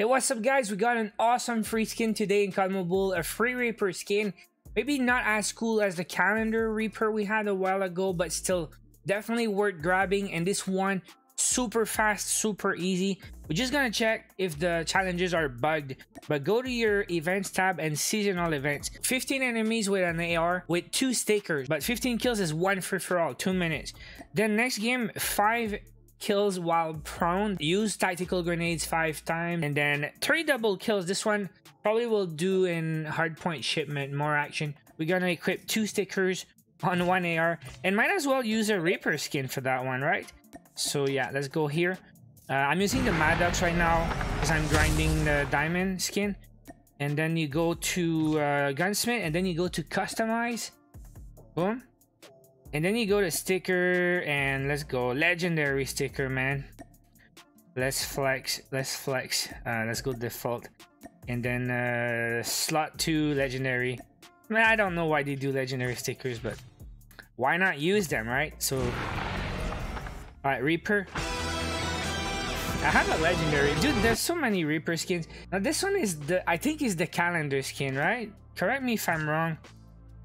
Hey, what's up guys? We got an awesome free skin today in COD Mobile, a free Reaper skin. Maybe not as cool as the calendar Reaper we had a while ago, but still definitely worth grabbing. And this one, super fast, super easy. We're just gonna check if the challenges are bugged, but go to your events tab and seasonal events. 15 enemies with an AR with two stickers, but 15 kills is one free for all, two minutes. Then next game, five kills while prone. Use tactical grenades five times and then three double kills. This one probably will do in hardpoint shipment. More action. We're gonna equip two stickers on one ar and might as well use a reaper skin for that one right? So yeah let's go here. Uh, i'm using the maddox right now because i'm grinding the diamond skin. And then you go to uh, gunsmith and then you go to customize. Boom and then you go to sticker and let's go legendary sticker, man. Let's flex, let's flex. Uh, let's go default. And then uh, slot 2 legendary. Man, I don't know why they do legendary stickers, but why not use them, right? So, alright, Reaper. I have a legendary. Dude, there's so many Reaper skins. Now this one is the, I think is the calendar skin, right? Correct me if I'm wrong.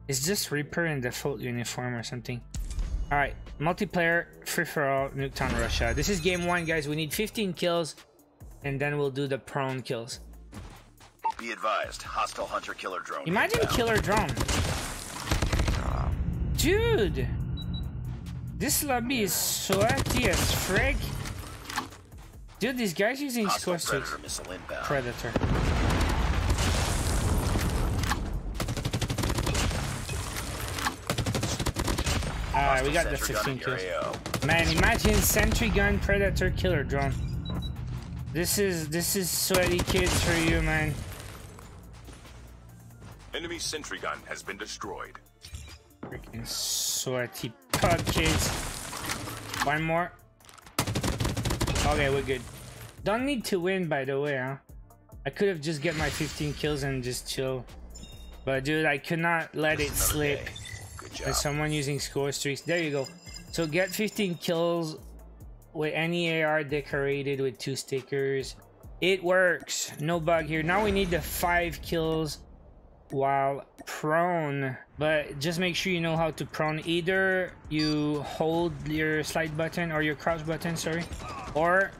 Is this Reaper in default uniform or something? Alright, multiplayer, free-for-all, Nuketown Russia. This is game one, guys. We need 15 kills, and then we'll do the prone kills. Be advised, hostile hunter-killer drone. Imagine killer drone. Dude! This lobby is sweaty as frick. Dude, these guys using score six. Predator. Alright, we got the 15 kills. Man, imagine sentry gun, predator, killer drone. This is this is sweaty kids for you, man. Enemy sentry gun has been destroyed. Freaking sweaty pug kids. One more. Okay, we're good. Don't need to win, by the way, huh? I could have just get my 15 kills and just chill. But dude, I could not let it slip. Day job. Someone using score streaks. There you go. So get 15 kills with any AR decorated with two stickers. It works. No bug here. Now we need the five kills while prone. But just make sure you know how to prone. Either you hold your slide button or your crouch button, sorry. Or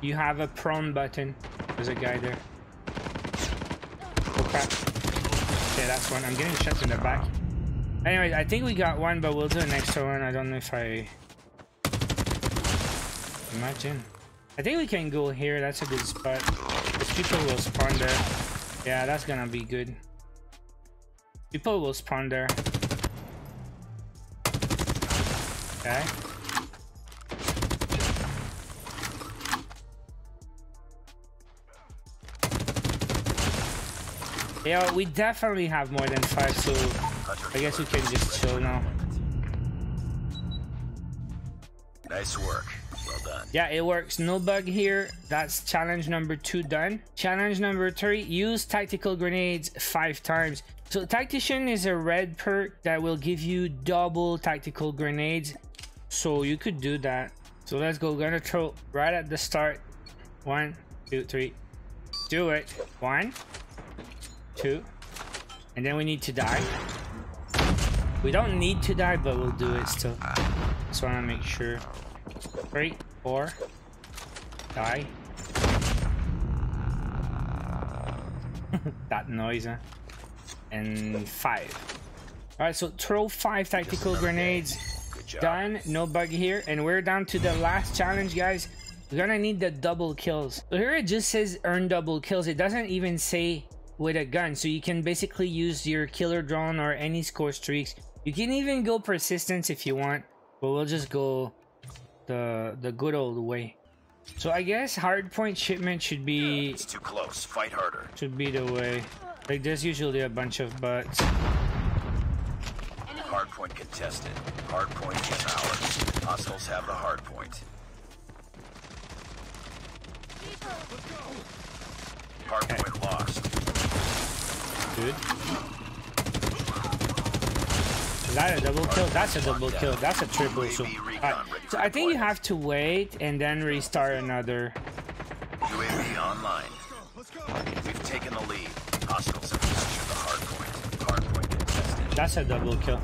you have a prone button. There's a guy there. Oh crap. Okay, that's one. I'm getting shots in the back. Anyway, I think we got one, but we'll do an extra one. I don't know if I... Imagine. I think we can go here. That's a good spot. Because people will spawn there. Yeah, that's gonna be good. People will spawn there. Okay. Yeah, we definitely have more than five, so I guess we can just chill now. Nice work. Well done. Yeah, it works. No bug here. That's challenge number two done. Challenge number three, use tactical grenades five times. So tactician is a red perk that will give you double tactical grenades. So you could do that. So let's go. Gonna throw right at the start. One, two, three. Do it. One, two. And then we need to die. We don't need to die, but we'll do it still. Just want to make sure. Three, four, die. that noise, huh? And five. Alright, so throw five tactical grenades. Done, no bug here. And we're down to the last challenge, guys. We're gonna need the double kills. So here it just says earn double kills. It doesn't even say with a gun. So you can basically use your killer drone or any score streaks you can even go persistence if you want, but we'll just go the the good old way. So I guess hardpoint shipment should be It's too close. Fight harder. Should be the way. Like there's usually a bunch of butts. Hardpoint contested. Hardpoint is ours. Hostiles have the hardpoint. Hardpoint okay. lost. Dude. That a double kill? That's a double kill. That's a triple. So, right. so I think you have to wait and then restart another. UAV online. taken the lead. Hostiles have captured the hard point. Hard point contested. That's a double kill.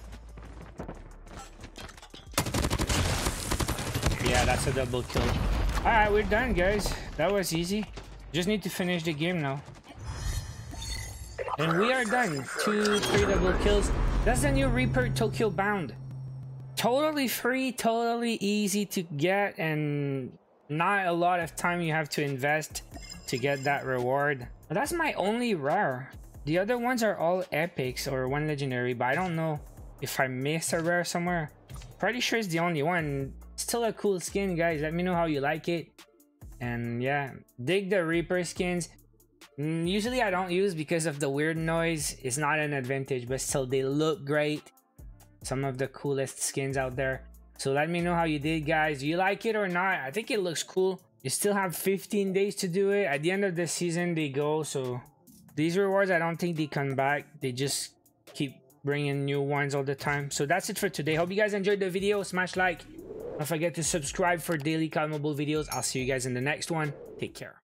Yeah, that's a double kill. Alright, we're done, guys. That was easy. Just need to finish the game now. And we are done. Two, three double kills. That's the new Reaper Tokyo Bound. Totally free, totally easy to get, and not a lot of time you have to invest to get that reward. But that's my only rare. The other ones are all epics or one legendary, but I don't know if I missed a rare somewhere. Pretty sure it's the only one. Still a cool skin, guys. Let me know how you like it. And yeah, dig the Reaper skins. Mm, Usually I don't use because of the weird noise. It's not an advantage, but still they look great. Some of the coolest skins out there. So let me know how you did, guys. Do you like it or not? I think it looks cool. You still have 15 days to do it. At the end of the season, they go. So these rewards, I don't think they come back. They just keep bringing new ones all the time. So that's it for today. Hope you guys enjoyed the video. Smash like. Don't forget to subscribe for daily COD Mobile videos. I'll see you guys in the next one. Take care.